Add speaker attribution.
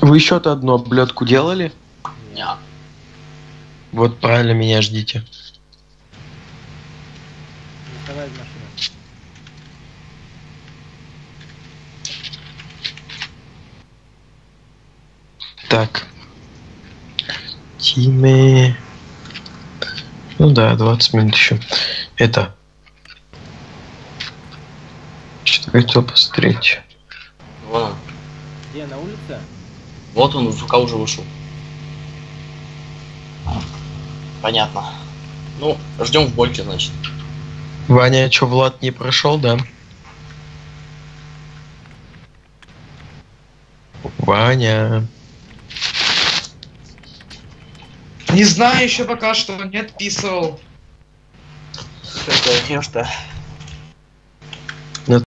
Speaker 1: Вы еще-то одну облетку делали?
Speaker 2: Ня.
Speaker 1: Вот правильно меня ждите.
Speaker 3: Доставай из машины.
Speaker 1: Так. Тиме. Ну да, 20 минут еще. Это. Что хотел посмотреть?
Speaker 2: Вон он.
Speaker 3: Где, на улице?
Speaker 2: Вот он, ЗУК уже вышел. Понятно. Ну, ждем в больке, значит.
Speaker 1: Ваня, что, Влад не прошел, да? Ваня.
Speaker 4: Не знаю еще пока что, не отписывал.
Speaker 2: Что-то, что